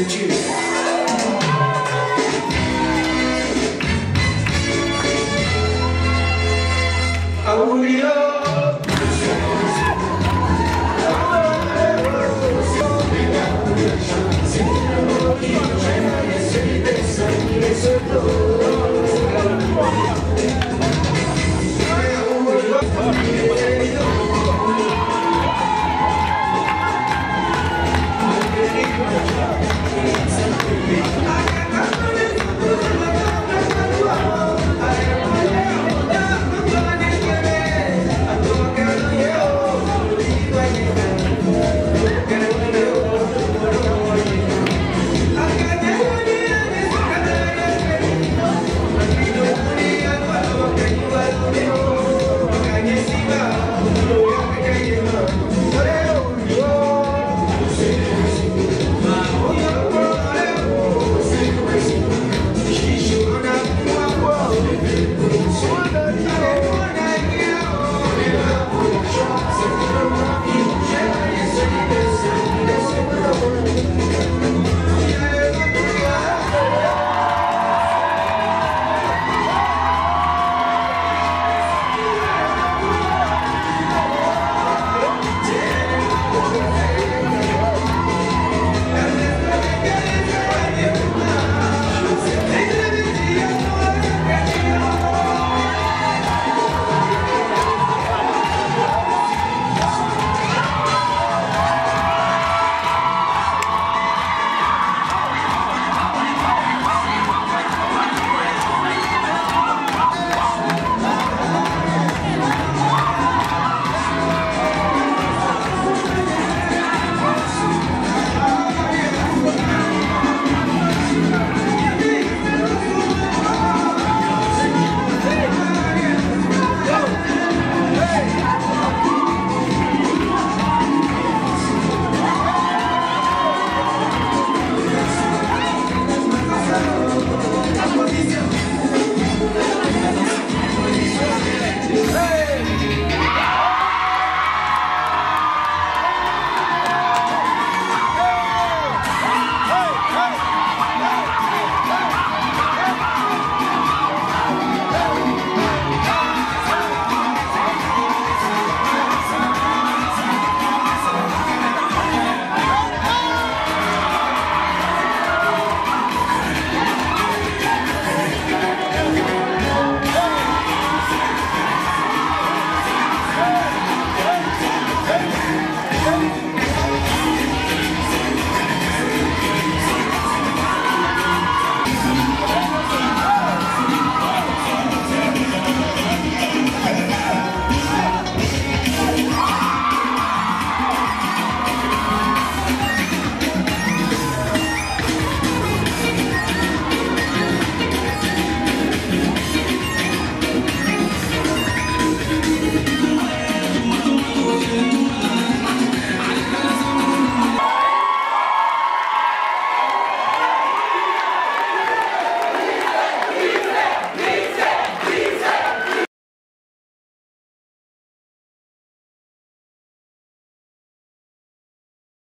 and June.